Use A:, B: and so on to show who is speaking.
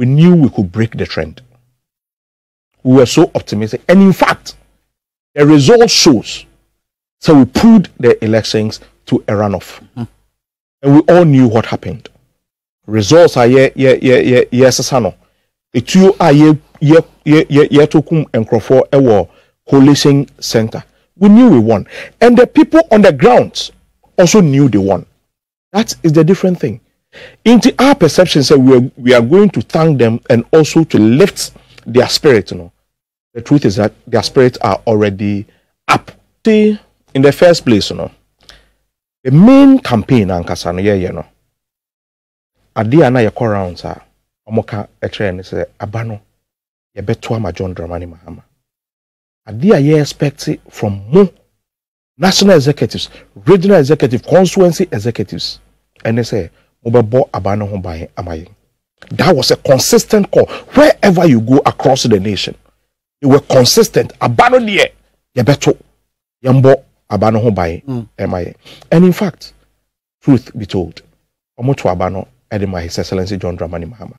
A: we knew we could break the trend. We were so optimistic. And in fact, the result shows. So we pulled the elections to a runoff. Mm-hmm. And we all knew what happened. Results are yeah, yeah, yeah, yeah, yes, sano. Etuo a ye ye ye ye ye tokum enkrofo ewo coalition center. We knew we won. And the people on the ground also knew they won. That is the different thing. Into our perception, say we are, we are going to thank them and also to lift their spirit. You know, the truth is that their spirits are already up. See, in the first place, you know, the main campaign ankasa no yɛyɛ no adeɛ a na yɛkɔ rounds a wɔka kyerɛ no sɛ aba ama john dramani mahama adeɛ a expect from mo national executives regional executive constituency executives ɛne sɛ mobɛbɔ aba no ho ban ama yɛn. That was a consistent call. Wherever you go across the nation they were consistent. Aba no deɛ yɛbɛto. Yɛmbɔ aba no ho ban ɛma yɛn. And in fact truth be told ɔmo to aba no ɛde ma his excellency john dramani mahama